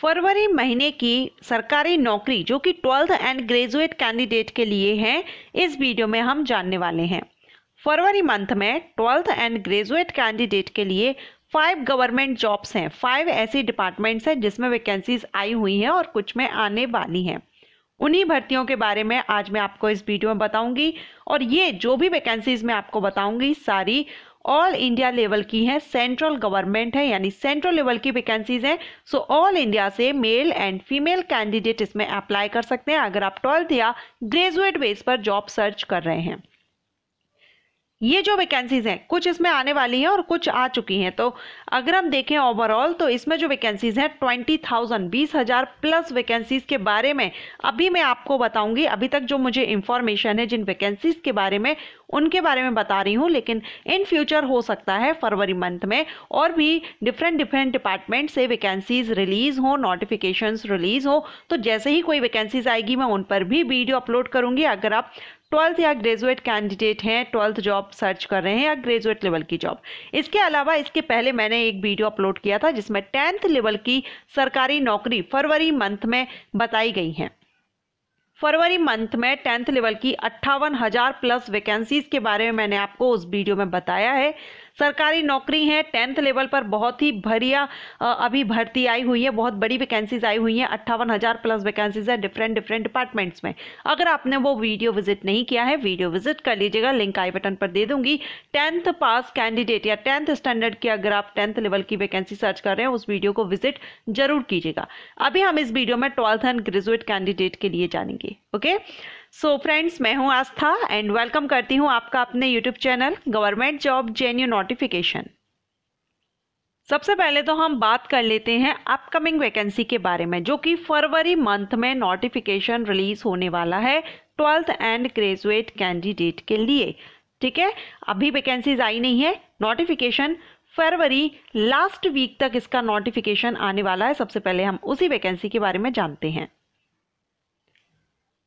फरवरी महीने की सरकारी नौकरी जो कि ट्वेल्थ एंड ग्रेजुएट कैंडिडेट के लिए है, इस वीडियो में हम जानने वाले हैं। फरवरी मंथ में ट्वेल्थ एंड ग्रेजुएट कैंडिडेट के लिए फाइव गवर्नमेंट जॉब्स हैं। फाइव ऐसी डिपार्टमेंट्स हैं जिसमें वैकेंसीज आई हुई हैं और कुछ में आने वाली हैं। उन्हीं भर्तियों के बारे में आज मैं आपको इस वीडियो में बताऊँगी और ये जो भी वैकेंसीज मैं आपको बताऊँगी, सारी ऑल इंडिया लेवल की हैं सेंट्रल गवर्नमेंट है, यानी सेंट्रल लेवल की वैकेंसीज हैं सो ऑल इंडिया से मेल एंड फीमेल कैंडिडेट इसमें अप्लाई कर सकते हैं। अगर आप ट्वेल्थ या ग्रेजुएट बेस पर जॉब सर्च कर रहे हैं। ये जो वैकेंसीज हैं, कुछ इसमें आने वाली हैं और कुछ आ चुकी हैं। तो अगर हम देखें ओवरऑल तो इसमें जो वैकेंसीज हैं ट्वेंटी थाउज़ेंड बीस हज़ार प्लस वैकेंसीज के बारे में अभी मैं आपको बताऊँगी। अभी तक जो मुझे इंफॉर्मेशन है, जिन वैकेंसीज के बारे में, उनके बारे में बता रही हूँ, लेकिन इन फ्यूचर हो सकता है फरवरी मंथ में और भी डिफरेंट डिफरेंट डिपार्टमेंट से वैकेंसीज रिलीज़ हो नोटिफिकेशंस रिलीज़ हो। तो जैसे ही कोई वैकेंसीज आएगी, मैं उन पर भी वीडियो अपलोड करूँगी। अगर आप ट्वेल्थ या ग्रेजुएट कैंडिडेट हैं, ट्वेल्थ जॉब सर्च कर रहे हैं या ग्रेजुएट लेवल की जॉब। इसके अलावा इसके पहले मैंने एक वीडियो अपलोड किया था जिसमें टेंथ लेवल की सरकारी नौकरी फरवरी मंथ में बताई गई हैं। फरवरी मंथ में टेंथ लेवल की अट्ठावन हज़ार प्लस वैकेंसीज के बारे में मैंने आपको उस वीडियो में बताया है। सरकारी नौकरी है, टेंथ लेवल पर बहुत ही भरिया अभी भर्ती आई हुई है, बहुत बड़ी वैकेंसीज आई हुई हैं, अट्ठावन हज़ार प्लस वैकेंसीज है डिफरेंट डिफरेंट डिपार्टमेंट्स में। अगर आपने वो वीडियो विज़िट नहीं किया है वीडियो विज़िट कर लीजिएगा लिंक आई बटन पर दे दूँगी। टेंथ पास कैंडिडेट या टेंथ स्टैंडर्ड की अगर आप टेंथ लेवल की वैकेंसी सर्च कर रहे हैं, उस वीडियो को विज़िट ज़रूर कीजिएगा। अभी हम इस वीडियो में ट्वेल्थ एंड ग्रेजुएट कैंडिडेट के लिए जानेंगे। ओके सो फ्रेंड्स मैं हूँ आस्था एंड वेलकम करती हूँ आपका अपने YouTube channel government job genuine notification सबसे पहले तो हम बात कर लेते हैं अपकमिंग वैकेंसी के बारे में, जो कि फरवरी मंथ में नोटिफिकेशन रिलीज़ होने वाला है ट्वेल्थ एंड ग्रेजुएट कैंडिडेट के लिए। ठीक है? अभी वैकेंसीज आई नहीं है नोटिफिकेशन फरवरी लास्ट वीक तक इसका नोटिफिकेशन आने वाला है। सबसे पहले हम उसी वैकेंसी के बारे में जानते हैं।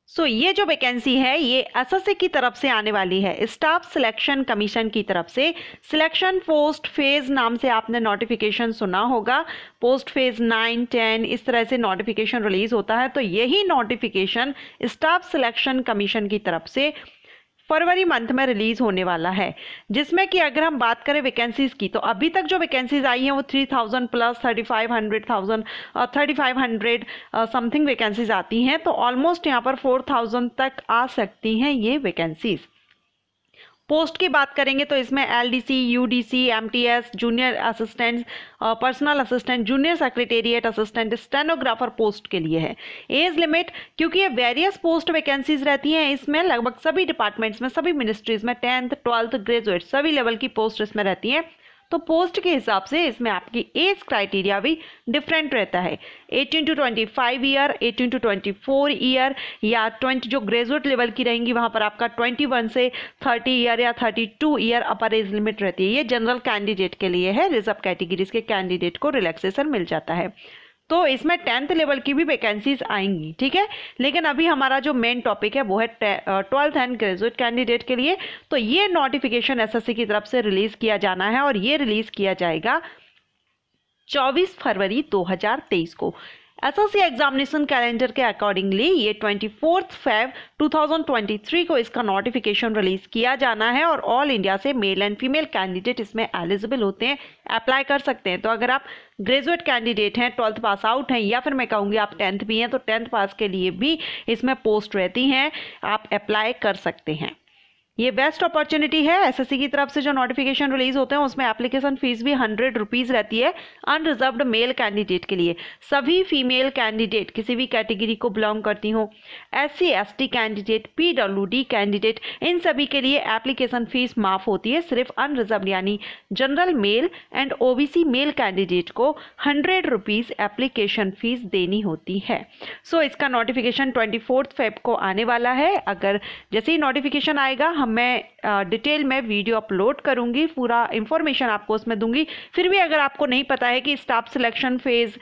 सो so, ये जो वैकेंसी है ये एसएससी की तरफ़ से आने वाली है। स्टाफ सिलेक्शन कमीशन की तरफ़ से। सिलेक्शन पोस्ट फ़ेज़ नाम से आपने नोटिफिकेशन सुना होगा। पोस्ट फ़ेज़ नाइन टेन इस तरह से नोटिफिकेशन रिलीज़ होता है। तो यही नोटिफिकेशन स्टाफ सिलेक्शन कमीशन की तरफ़ से फरवरी मंथ में रिलीज़ होने वाला है, जिसमें कि अगर हम बात करें वैकेंसीज की तो अभी तक जो वैकेंसीज आई हैं वो three thousand plus thirty five hundred thousand thirty five hundred something vacancies आती हैं तो ऑलमोस्ट यहाँ पर फोर थाउज़ेंड तक आ सकती हैं ये वैकेंसीज़ पोस्ट की बात करेंगे तो इसमें L D C U D C M T S junior assistant personal assistant, junior secretariat assistant, stenographer post के लिए है। एज लिमिट, क्योंकि ये वेरियस पोस्ट वैकेंसीज रहती हैं, इसमें लगभग सभी डिपार्टमेंट्स में, सभी मिनिस्ट्रीज में टेंथ ट्वेल्थ ग्रेजुएट सभी लेवल की पोस्ट इसमें रहती हैं। तो पोस्ट के हिसाब से इसमें आपकी एज क्राइटेरिया भी डिफरेंट रहता है। Eighteen to twenty five year eighteen to twenty four year या ट्वेंटी जो ग्रेजुएट लेवल की रहेंगी, वहाँ पर आपका ट्वेंटी वन से थर्टी ईयर या thirty two year upper age limit रहती है। ये जनरल कैंडिडेट के लिए है। रिज़र्व कैटेगरीज के कैंडिडेट को रिलैक्सेशन मिल जाता है। तो इसमें टेंथ लेवल की भी वैकेंसीज आएँगी, ठीक है? लेकिन अभी हमारा जो मेन टॉपिक है, वो है ट्वेल्थ एंड ग्रेजुएट कैंडिडेट के लिए तो ये नोटिफिकेशन एसएससी की तरफ़ से रिलीज़ किया जाना है और ये रिलीज़ किया जाएगा 24 फरवरी 2023 को। एसएससी एग्जामिनेशन कैलेंडर के अकॉर्डिंगली ये ट्वेंटी फोर्थ फेब 2023 को इसका नोटिफिकेशन रिलीज़ किया जाना है और ऑल इंडिया से मेल एंड फीमेल कैंडिडेट इसमें एलिजिबल होते हैं अप्लाई कर सकते हैं। तो अगर आप ग्रेजुएट कैंडिडेट हैं ट्वेल्थ पास आउट हैं, या फिर मैं कहूँगी आप टेंथ भी हैं तो टेंथ पास के लिए भी इसमें पोस्ट रहती हैं, आप अप्लाई कर सकते हैं। ये बेस्ट अपॉर्चुनिटी है एसएससी की तरफ़ से जो नोटिफिकेशन रिलीज़ होते हैं उसमें एप्लीकेशन फ़ीस भी हंड्रेड रुपीज़ रहती है अनरिजर्व्ड मेल कैंडिडेट के लिए। सभी फीमेल कैंडिडेट किसी भी कैटेगरी को बिलोंग करती हो। S C candidate P candidate इन सभी के लिए एप्लीकेशन फ़ीस माफ़ होती है सिर्फ़ अनरिजर्व यानी general male and OBC male candidate को हंड्रेड रुपीज़ एप्लीकेशन फ़ीस देनी होती है। सो so, इसका नोटिफिकेशन ट्वेंटी फोर्थ फेब को आने वाला है। अगर जैसे ही नोटिफिकेशन आएगा हम मैं डिटेल में वीडियो अपलोड करूँगी, पूरा इंफॉर्मेशन आपको उसमें दूँगी। फिर भी अगर आपको नहीं पता है कि स्टाफ सिलेक्शन फ़ेज़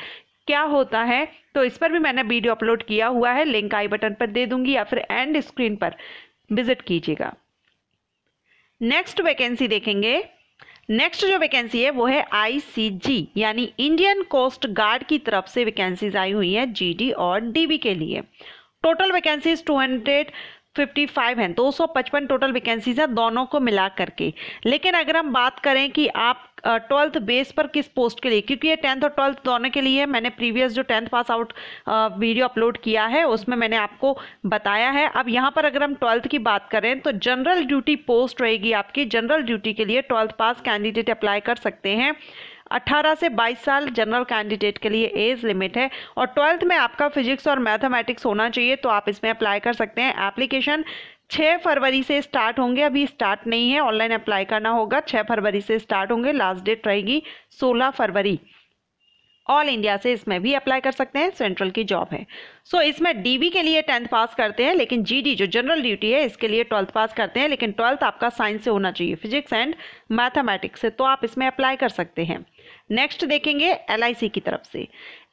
क्या होता है तो इस पर भी मैंने वीडियो अपलोड किया हुआ है। लिंक आई बटन पर दे दूँगी या फिर एंड स्क्रीन पर विज़िट कीजिएगा। नेक्स्ट वैकेंसी देखेंगे। नेक्स्ट जो वैकेंसी है, वो है आईसीजी यानी इंडियन कोस्ट गार्ड की तरफ़ से वैकेंसीज आई हुई है जीडी और डीबी के लिए। टोटल वैकेंसीज 200 55 हैं 255 टोटल वैकेंसीज हैं, दोनों को मिला करके। लेकिन अगर हम बात करें कि आप ट्वेल्थ बेस पर किस पोस्ट के लिए? क्योंकि ये टेंथ और ट्वेल्थ दोनों के लिए मैंने प्रीवियस जो tenth pass out video upload किया है, उसमें मैंने आपको बताया है। अब यहाँ पर अगर हम ट्वेल्थ की बात करें तो जनरल ड्यूटी पोस्ट रहेगी आपकी। जनरल ड्यूटी के लिए ट्वेल्थ पास कैंडिडेट अप्लाई कर सकते हैं। 18 से 22 साल जनरल कैंडिडेट के लिए एज लिमिट है। और ट्वेल्थ में आपका फिजिक्स और मैथमेटिक्स होना चाहिए तो आप इसमें अप्लाई कर सकते हैं। एप्लीकेशन 6 फरवरी से स्टार्ट होंगे, अभी स्टार्ट नहीं है, ऑनलाइन अप्लाई करना होगा छः फरवरी से स्टार्ट होंगे, लास्ट डेट रहेगी 16 फरवरी। ऑल इंडिया से इसमें भी अप्लाई कर सकते हैं सेंट्रल की जॉब है। सो so, इसमें डीबी के लिए टेंथ पास करते हैं लेकिन जीडी जो जनरल ड्यूटी है इसके लिए ट्वेल्थ पास करते हैं लेकिन ट्वेल्थ आपका साइंस से होना चाहिए फिजिक्स एंड मैथमेटिक्स से तो आप इसमें अप्लाई कर सकते हैं। नेक्स्ट देखेंगे LIC की तरफ़ से।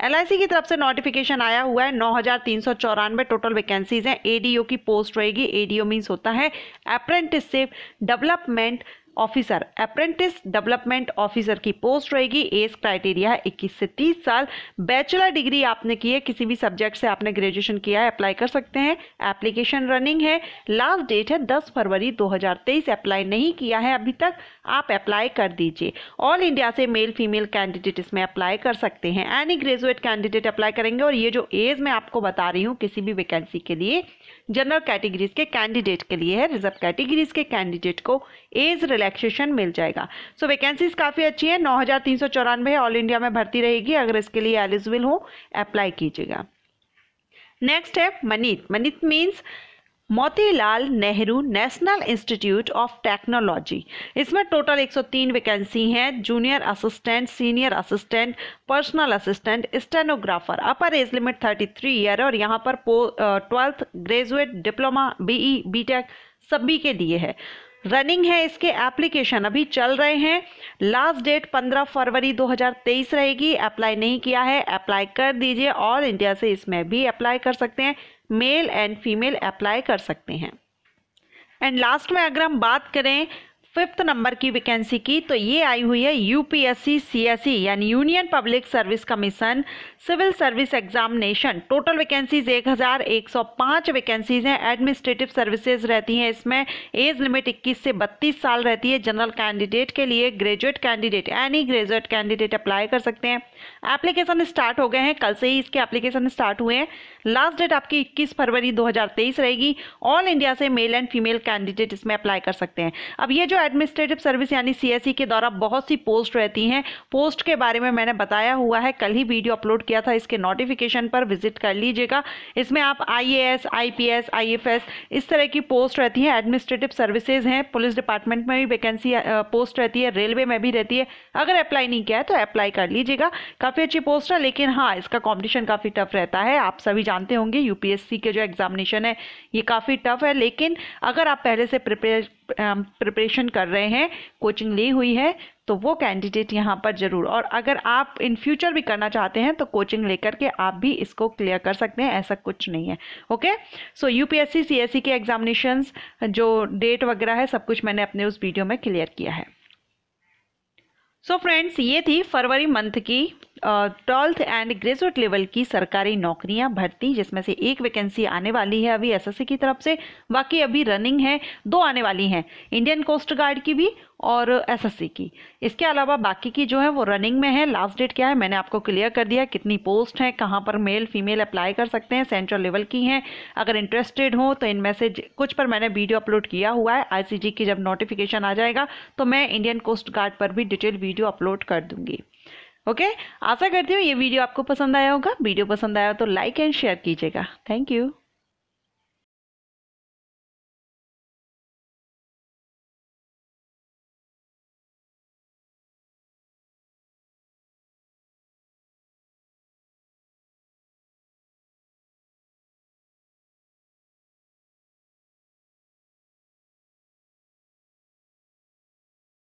LIC की तरफ़ से नोटिफिकेशन आया हुआ है नौ हज़ार तीन सौ चौरानवे टोटल वैकेंसीज हैं। एडीओ की पोस्ट रहेगी। एडीओ मीन्स होता है apprenticeship development officer apprentice development officer की पोस्ट रहेगी। एज क्राइटेरिया है इक्कीस से तीस साल। बैचलर डिग्री आपने की है, किसी भी सब्जेक्ट से आपने ग्रेजुएशन किया है अप्लाई कर सकते हैं। एप्लीकेशन रनिंग है। लास्ट डेट है, दस फरवरी 2023 अप्लाई नहीं किया है अभी तक, आप अप्लाई कर दीजिए। ऑल इंडिया से मेल फीमेल कैंडिडेट इसमें अप्लाई कर सकते हैं। एनी ग्रेजुएट कैंडिडेट अप्लाई करेंगे और ये जो एज मैं आपको बता रही हूँ, किसी भी वैकेंसी के लिए जनरल कैटेगरीज के कैंडिडेट के लिए है. रिज़र्व कैटेगरीज के कैंडिडेट को एज रिलैक्सेशन मिल जाएगा. सो वैकेंसीज काफ़ी अच्छी है. नौ चौरानवे ऑल इंडिया में भर्ती रहेगी. अगर इसके लिए एलिजिबल हो अप्लाई कीजिएगा. नेक्स्ट है MANIT. MANIT means Motilal Nehru national institute of technology. इसमें टोटल 103 वैकेंसी हैं, junior assistant, senior assistant, personal assistant, stenographer. Upper age limit 33 year और यहाँ पर twelfth graduate, diploma, BE, BTech सभी के लिए है। रनिंग है इसके, एप्लीकेशन अभी चल रहे हैं। लास्ट डेट 15 फरवरी 2023 रहेगी। अप्लाई नहीं किया है, अप्लाई कर दीजिए ऑल इंडिया से इसमें भी अप्लाई कर सकते हैं। मेल एंड फीमेल अप्लाई कर सकते हैं। एंड लास्ट में अगर हम बात करें फिफ्थ नंबर की वैकेंसी की तो ये आई हुई है यूपीएससी सीएससी यानी union public service commission civil service examination. Total vacancies 1105 vacancies हैं। एडमिनिस्ट्रेटिव सर्विसेज़ रहती हैं। इसमें एज लिमिट 21 से 32 साल रहती है। जनरल कैंडिडेट के लिए graduate candidate any graduate candidate apply कर सकते हैं। एप्लीकेशन स्टार्ट हो गए हैं। कल से ही इसके एप्लीकेशन स्टार्ट हुए हैं। लास्ट डेट आपकी 21 फरवरी 2023 रहेगी। ऑल इंडिया से मेल एंड फीमेल कैंडिडेट इसमें अप्लाई कर सकते हैं। अब ये जो एडमिनिस्ट्रेटिव सर्विस यानी सीएससी के द्वारा बहुत सी पोस्ट रहती हैं। पोस्ट के बारे में मैंने बताया हुआ है। कल ही वीडियो अपलोड किया था, इसके नोटिफिकेशन पर विज़िट कर लीजिएगा। इसमें आप आई ए एस इस तरह की पोस्ट रहती है एडमिनिस्ट्रेटिव सर्विसेज़ हैं पुलिस डिपार्टमेंट में भी वैकेंसी पोस्ट रहती है रेलवे में भी रहती है। अगर अप्लाई नहीं किया है तो अप्लाई कर लीजिएगा। काफ़ी अच्छी पोस्ट है, लेकिन हाँ इसका कॉम्पिटिशन काफ़ी टफ रहता है। आप सभी जानते होंगे यूपीएससी के जो एग्जामिनेशन है, ये काफ़ी टफ है। लेकिन अगर आप पहले से प्रिपेयर प्रिपरेशन कर रहे हैं कोचिंग ली हुई है तो वो कैंडिडेट यहाँ पर ज़रूर। और अगर आप इन फ्यूचर भी करना चाहते हैं तो कोचिंग लेकर के आप भी इसको क्लियर कर सकते हैं, ऐसा कुछ नहीं है। ओके सो यूपीएससी सीएससी के एग्जामिनेशंस जो डेट वगैरह है, सब कुछ मैंने अपने उस वीडियो में क्लियर किया है। सो so फ्रेंड्स ये थी फरवरी मंथ की ट्वेल्थ एंड ग्रेजुएट लेवल की सरकारी नौकरियाँ भर्ती, जिसमें से एक वैकेंसी आने वाली है अभी एसएससी की तरफ़ से। बाकी अभी रनिंग है, दो आने वाली हैं इंडियन कोस्ट गार्ड की भी और एसएससी की। इसके अलावा बाकी की जो है वो रनिंग में है। लास्ट डेट क्या है? मैंने आपको क्लियर कर दिया कितनी पोस्ट हैं, कहाँ पर मेल फीमेल अप्लाई कर सकते हैं सेंट्रल लेवल की हैं। अगर इंटरेस्टेड हो तो इनमें से कुछ पर मैंने वीडियो अपलोड किया हुआ है। आईसीजी की जब नोटिफिकेशन आ जाएगा तो मैं इंडियन कोस्ट गार्ड पर भी डिटेल वीडियो अपलोड कर दूँगी। ओके आशा करती हूँ ये वीडियो आपको पसंद आया होगा। वीडियो पसंद आया हो तो लाइक एंड शेयर कीजिएगा। Thank you